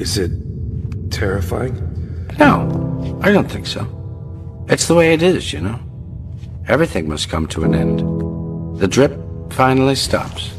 Is it terrifying? No, I don't think so. It's the way it is, you know. Everything must come to an end. The drip finally stops.